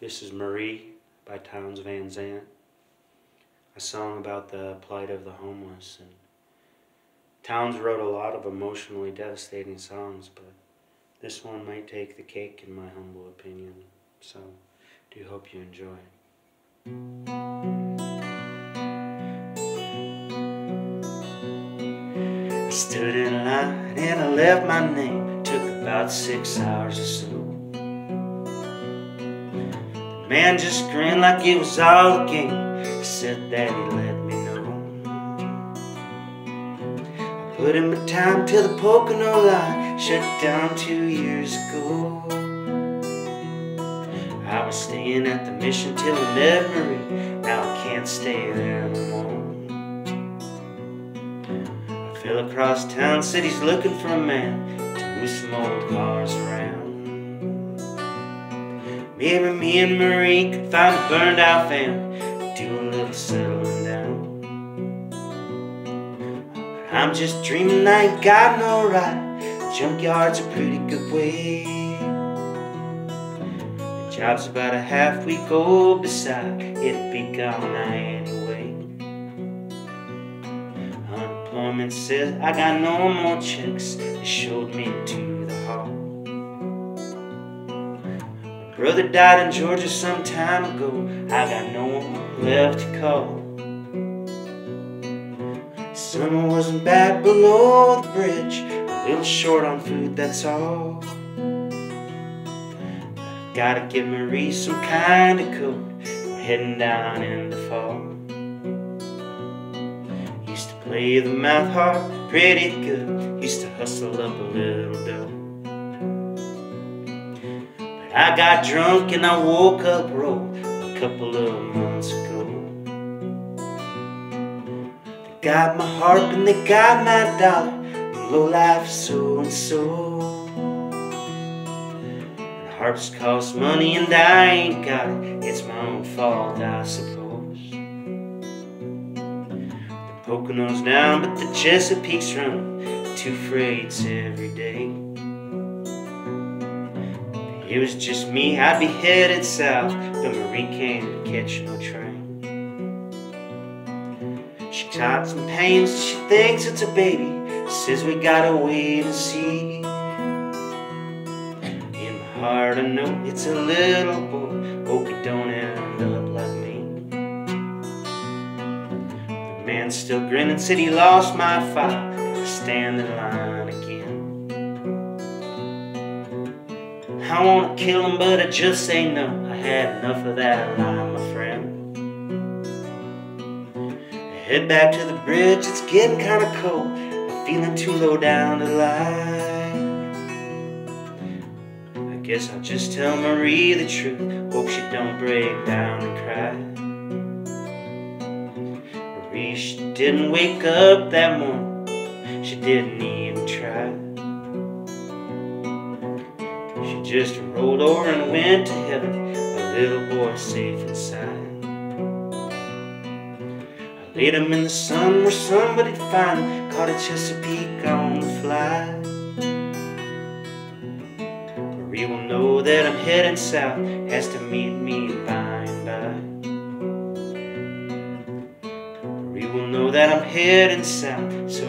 This is Marie by Townes Van Zandt. A song about the plight of the homeless. And Townes wrote a lot of emotionally devastating songs, but this one might take the cake in my humble opinion. So, do hope you enjoy. I stood in line and I left my name. Took about six hours or so. Man just grinned like it was all a game. Said that he'd let me know. I put in my time till the Pocono line shut down two years ago. I was staying at the mission till met Marie. Now I can't stay there no more. I fell across town, cities looking for a man to move some old cars around. Maybe me and Marie could find a burned out family, do a little settling down. But I'm just dreaming, I ain't got no right. Junkyard's a pretty good way. The job's about a half week old, beside it'll be gone anyway. Unemployment says I got no more checks. They showed me to the hall. Brother died in Georgia some time ago. I got no one left to call. Summer wasn't bad below the bridge. A little short on food, that's all. Gotta give Marie some kind of coat. I'm heading down in the fall. Used to play the mouth harp pretty good. Used to hustle up a little dough. I got drunk and I woke up broke a couple of months ago. They got my harp and they got my dollar. Low life so and so. And Harps cost money and I ain't got it. It's my own fault, I suppose. The Pocono's down, but the Chesapeake's run two freights every day. It was just me, I'd be headed south, but Marie can't catch no train. She got some pains, she thinks it's a baby. Says we gotta wait and see hard to know it's a little boy. Hope he don't end up like me. The man still grinning, said he lost my file. Gotta stand in line again. I wanna kill him, but I just say no. I had enough of that lie, my friend. I head back to the bridge, it's getting kinda cold. I'm feeling too low down to lie. I guess I'll just tell Marie the truth. Hope she don't break down and cry. Marie, she didn't wake up that morning. She didn't even try. She just rolled over and went to heaven. A little boy safe inside. I laid him in the sun where somebody'd find him. Caught a Chesapeake on the fly. Marie will know that I'm heading south, has to meet me by and by. Marie will know that I'm heading south, so